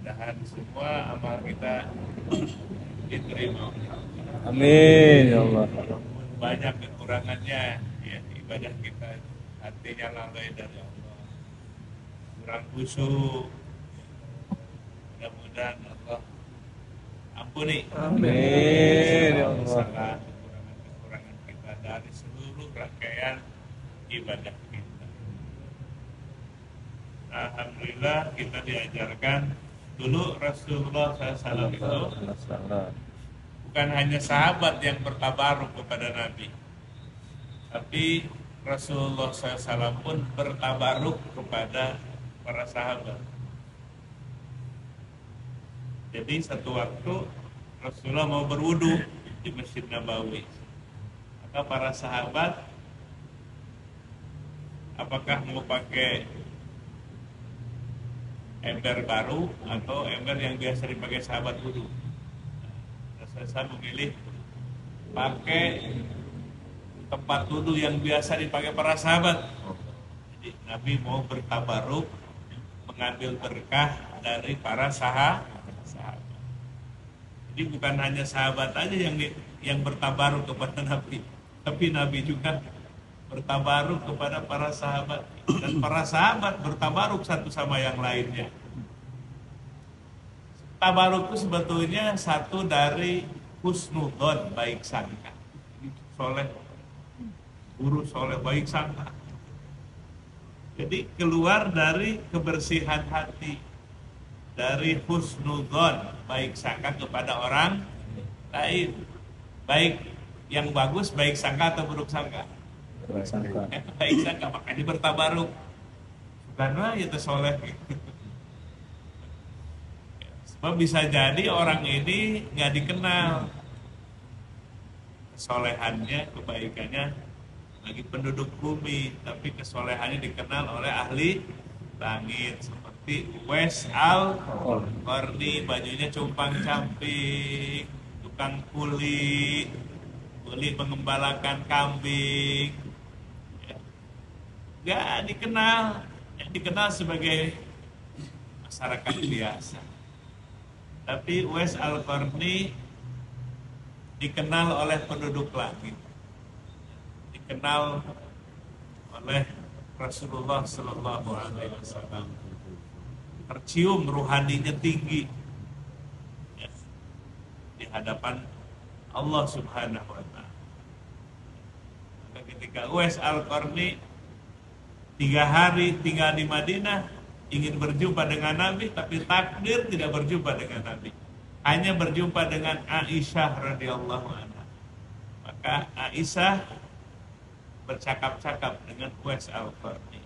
mudahan semua amal kita diterima. Amin ya Allah. banyak kekurangannya ya ibadah kita. Hatinya lalai dari Allah. Kurang khusyuk mudah-mudahan Allah ampuni. Amin ya Allah. salah kekurangan-kekurangan kita dari seluruh rangkaian ibadah kita. Alhamdulillah kita diajarkan dulu Rasulullah SAW itu bukan hanya sahabat yang bertabaruk kepada Nabi tapi Rasulullah SAW pun bertabaruk kepada para sahabat. Jadi satu waktu Rasulullah mau berwudu di Masjid Nabawi. Maka para sahabat apakah mau pakai ember baru atau ember yang biasa dipakai sahabat wudu saya memilih pakai tempat wudhu yang biasa dipakai para sahabat. Jadi Nabi mau bertabaruk mengambil berkah dari para sahabat. Jadi bukan hanya sahabat aja yang yang bertabaruk kepada Nabi, tapi Nabi juga bertabaruk kepada para sahabat dan para sahabat bertabaruk satu sama yang lainnya. Tabaruk itu sebetulnya satu dari husnudon baik sangka. Soleh, guru soleh baik sangka. Jadi keluar dari kebersihan hati, dari husnudon baik sangka kepada orang lain. Baik yang bagus baik sangka atau buruk sangka. Baik bertabaruk. Karena itu soleh. Sebab bisa jadi orang ini nggak dikenal kesolehannya, kebaikannya bagi penduduk bumi, tapi kesolehannya dikenal oleh ahli langit seperti Wes Al Korni bajunya cumpang camping, tukang kuli, kuli mengembalakan kambing. Nggak dikenal, dikenal sebagai masyarakat biasa. Tapi Wes Al Qarni dikenal oleh penduduk langit. Dikenal oleh Rasulullah Sallallahu Alaihi Wasallam. Tercium ruhaninya tinggi ya, di hadapan Allah Subhanahu Wa Taala. Ketika Wes Al Qarni tiga hari tinggal di Madinah, ingin berjumpa dengan Nabi tapi takdir tidak berjumpa dengan Nabi. Hanya berjumpa dengan Aisyah radhiyallahu anha. Maka Aisyah bercakap-cakap dengan Uwais al qarni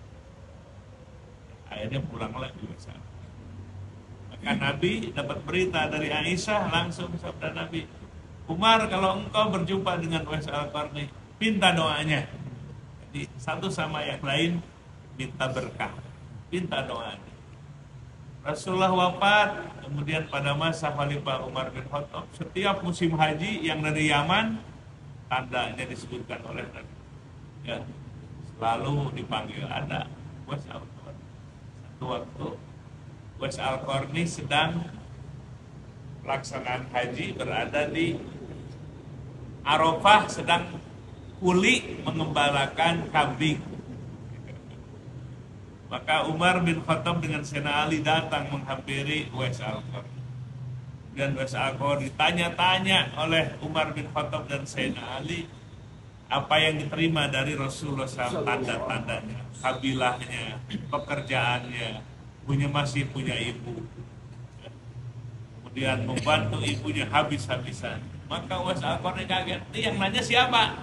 akhirnya pulang lagi al maka Nabi dapat berita dari Aisyah langsung sabda Nabi Umar kalau engkau berjumpa dengan Uwais al qarni minta doanya. Jadi satu sama yang lain minta berkah minta doa. Rasulullah wafat, kemudian pada masa Khalifah Umar bin Khattab, setiap musim haji yang dari Yaman, tandanya disebutkan oleh Nabi. Ya, selalu dipanggil ada Wes al Satu waktu Wes al sedang pelaksanaan haji berada di Arafah sedang kuli mengembalakan kambing maka Umar bin Khattab dengan Sena Ali datang menghampiri Uwais al Dan Uwais al ditanya-tanya oleh Umar bin Khattab dan Sena Ali apa yang diterima dari Rasulullah SAW tanda-tandanya, kabilahnya, pekerjaannya, punya masih punya ibu. Kemudian membantu ibunya habis-habisan. Maka Uwais al kaget, ini yang nanya siapa?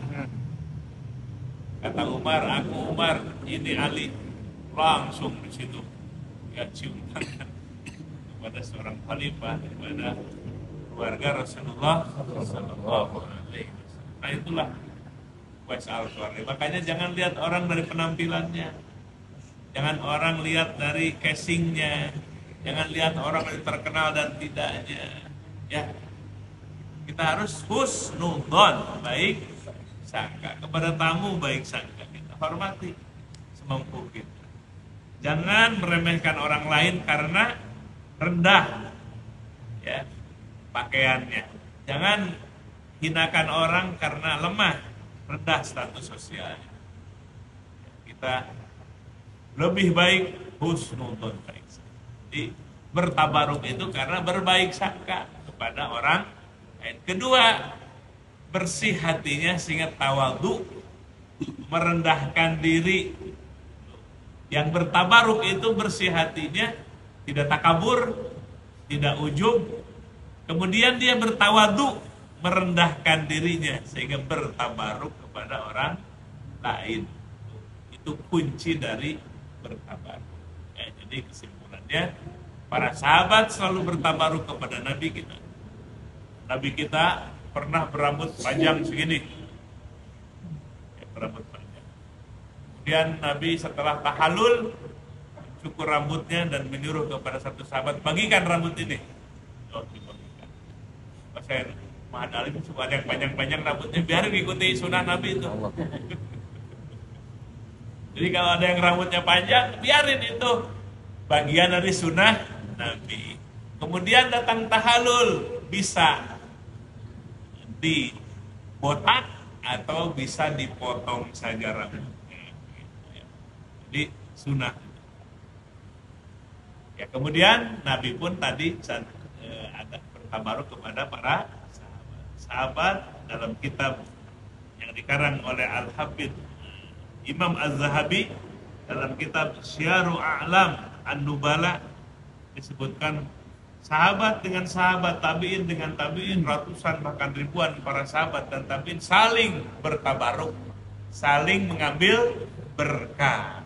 Kata Umar, aku Umar, ini Ali langsung di situ. Ya cium tangan. Kepada seorang khalifah kepada keluarga Rasulullah Sallallahu Alaihi Wasallam. Nah itulah Wais al Makanya jangan lihat orang dari penampilannya, jangan orang lihat dari casingnya, jangan lihat orang yang terkenal dan tidaknya. Ya, kita harus husnudon baik sangka. Kepada tamu baik sangka. Kita hormati semampu kita Jangan meremehkan orang lain karena rendah ya pakaiannya. Jangan hinakan orang karena lemah, rendah status sosialnya. Kita lebih baik husnudon baik. Jadi bertabaruk itu karena berbaik sangka kepada orang lain. Kedua, bersih hatinya sehingga tawadu merendahkan diri yang bertabaruk itu bersih hatinya tidak takabur tidak ujub. Kemudian dia bertawadu merendahkan dirinya sehingga bertabaruk kepada orang lain. Itu kunci dari bertabaruk. Ya, jadi kesimpulannya para sahabat selalu bertabaruk kepada Nabi kita. Nabi kita pernah berambut panjang segini rambut panjang. Kemudian Nabi setelah tahalul cukur rambutnya dan menyuruh kepada satu sahabat bagikan rambut ini. Oh, dibagikan. Saya Mahad Alim suka ada yang panjang-panjang rambutnya biar mengikuti sunnah Nabi itu. Jadi kalau ada yang rambutnya panjang, biarin itu bagian dari sunnah Nabi. Kemudian datang tahalul, bisa dibotak atau bisa dipotong saja rambutnya. Sunnah. Ya kemudian Nabi pun tadi eh, ada bertabaruk kepada para sahabat. Sahabat dalam kitab yang dikarang oleh Al Habib Imam Az-Zahabi dalam kitab Syiaru A'lam An-Nubala disebutkan sahabat dengan sahabat, tabiin dengan tabiin, ratusan bahkan ribuan para sahabat dan tabiin saling bertabaruk, saling mengambil berkah.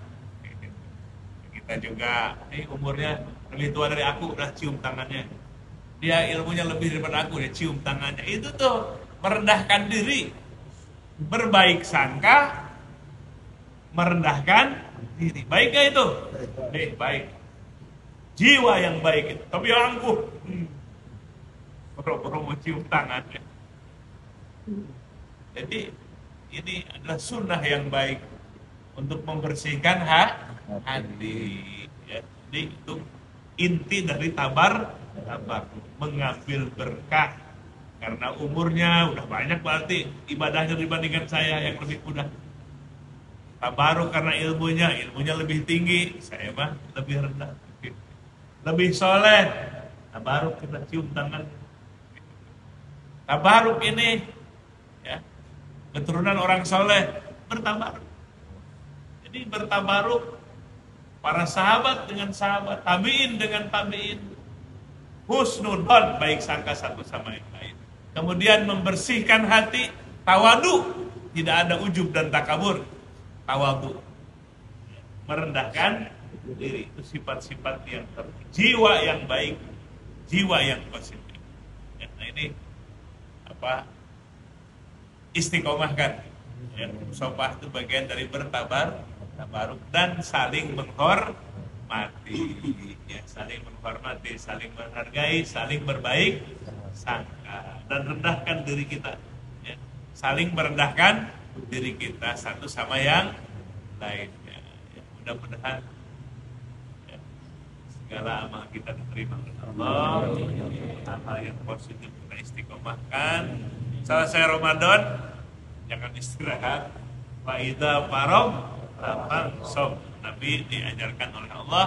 Kita juga, ini umurnya lebih tua dari aku, udah cium tangannya. Dia ilmunya lebih daripada aku, dia cium tangannya. Itu tuh merendahkan diri, berbaik sangka, merendahkan diri. Baik gak itu? Eh, baik jiwa yang baik itu. Tapi angkuh, hmm. boro-boro cium tangannya. Jadi ini adalah sunnah yang baik untuk membersihkan hati. Ya, jadi itu inti dari tabar tabar. Mengambil berkah. Karena umurnya udah banyak berarti ibadahnya dibandingkan saya yang lebih mudah tabaru karena ilmunya ilmunya lebih tinggi. Saya mah lebih rendah. Lebih soleh. Tabaruk kita cium tangan. Tabaruk ini ya keturunan orang soleh. Bertabaruk jadi bertabaruk para sahabat dengan sahabat tabiin dengan tabiin. Husnudon baik sangka satu sama yang lain. Kemudian membersihkan hati tawadu. Tidak ada ujub dan takabur. Tawadu. Merendahkan diri. Itu sifat-sifat yang terbaik jiwa yang baik jiwa yang positif. Ya, nah ini apa? Istiqomah kan? Ya, sopah itu bagian dari bertabar tabaruk dan saling menghormati. Ya saling menghormati saling menghargai saling berbaik sangka dan rendahkan diri kita. Ya. saling merendahkan diri kita satu sama yang lainnya. Ya, mudah-mudahan segala amal kita diterima oleh Allah. Hal-hal yang positif kita istiqomahkan. Selesai Ramadan jangan istirahat. Faida farom lapang sob Nabi diajarkan oleh Allah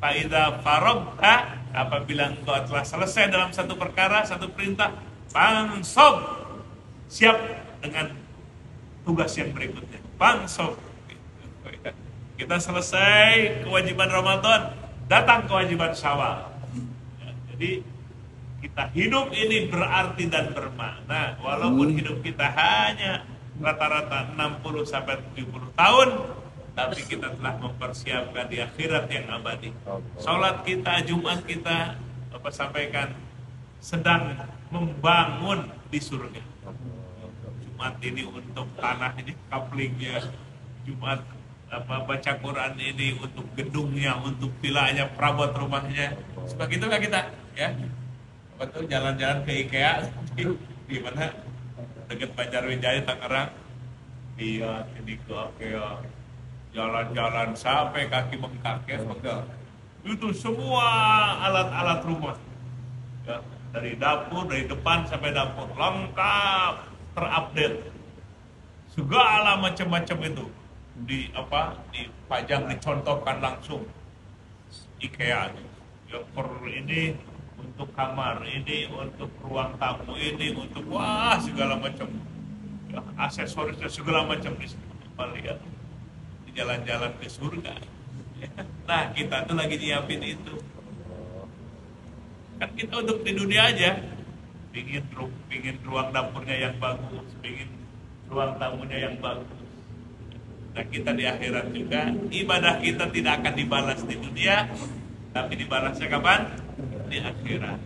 faida farom ha apabila engkau telah selesai dalam satu perkara satu perintah sob siap dengan tugas yang berikutnya. Sob kita selesai kewajiban Ramadan datang kewajiban syawal. Ya, jadi kita hidup ini berarti dan bermakna. Walaupun hmm. hidup kita hanya rata-rata 60 sampai 70 tahun tapi kita telah mempersiapkan di akhirat yang abadi. Salat kita, Jumat kita apa sampaikan sedang membangun di surga. Jumat ini untuk tanah ini kaplingnya. Jumat apa baca Quran ini untuk gedungnya, untuk vilanya, perabot rumahnya. Seperti itu kita, ya? Betul jalan-jalan ke IKEA di, mana dekat Banjarwijaya Tangerang. Iya, ini ke IKEA. Jalan-jalan sampai kaki bengkak ya, pegel. Itu semua alat-alat rumah. Ya, dari dapur, dari depan sampai dapur. Lengkap, terupdate. Segala macam-macam itu. Di apa dipajang dicontohkan langsung. IKEA ya per ini untuk kamar ini untuk ruang tamu ini untuk wah segala macam. Ya, aksesorisnya segala macam di lihat jalan-jalan ke surga. Nah kita tuh lagi nyiapin itu. Kan kita untuk di dunia aja. Pingin ru- pingin ruang dapurnya yang bagus pingin ruang tamunya yang bagus. Nah kita di akhirat juga ibadah kita tidak akan dibalas di dunia tapi dibalasnya kapan? Di akhirat.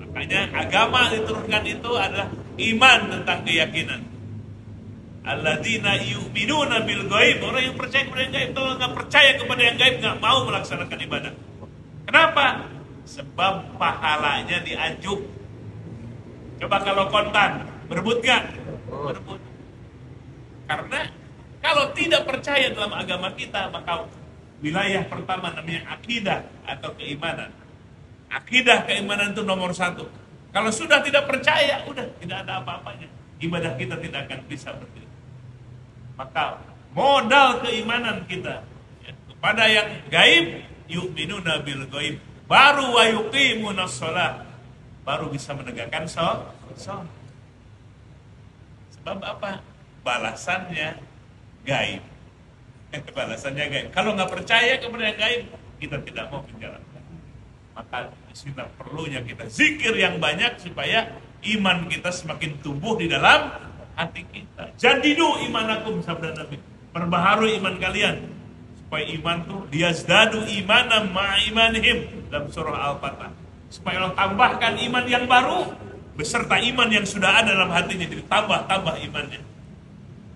Makanya agama diturunkan itu adalah iman tentang keyakinan Alladzina yu'minuna bil gaib. Orang yang percaya kepada yang gaib. Kalau nggak percaya kepada yang gaib nggak mau melaksanakan ibadah. Kenapa? Sebab pahalanya dianjuk. Coba kalau kontan, berebut nggak? Berebut. Karena kalau tidak percaya dalam agama kita, maka wilayah pertama namanya akidah atau keimanan. Akidah keimanan itu nomor satu. Kalau sudah tidak percaya, udah tidak ada apa-apanya. Ibadah kita tidak akan bisa berdiri. Maka modal keimanan kita ya, kepada yang gaib, yu'minuna bil gaib, baru wa yuqimuna sholat, baru bisa menegakkan sholat. Sebab apa? Balasannya gaib. Balasannya gaib. Kalau nggak percaya kepada yang gaib, kita tidak mau menjalankan. Maka di sini perlunya kita zikir yang banyak supaya iman kita semakin tumbuh di dalam hati kita. Jadidu imanakum sabda Nabi. Perbaharui iman kalian supaya iman tuh diazdadu imanam ma'imanihim dalam surah Al-Fatah. Supaya Allah tambahkan iman yang baru beserta iman yang sudah ada dalam hatinya ditambah-tambah imannya.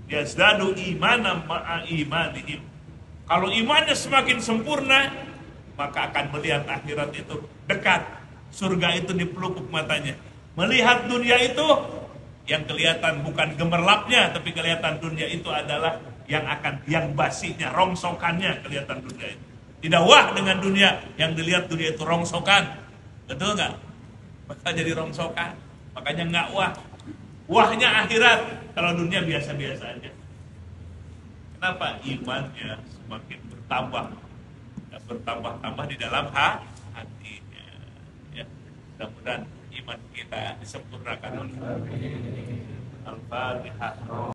Yazdadu imanam ma'imanihim. Kalau imannya semakin sempurna, maka akan melihat akhirat itu dekat. Surga itu di pelupuk matanya. Melihat dunia itu yang kelihatan bukan gemerlapnya, tapi kelihatan dunia itu adalah yang akan yang basinya, rongsokannya kelihatan dunia itu. Tidak wah dengan dunia, yang dilihat dunia itu rongsokan. Betul nggak? Maka jadi rongsokan. Makanya nggak wah. Wahnya akhirat, kalau dunia biasa-biasa aja. Kenapa? Imannya semakin bertambah. Bertambah-tambah di dalam hatinya. Ya. Mudah-mudahan iman kita disempurnakan oleh Al-Fatihah.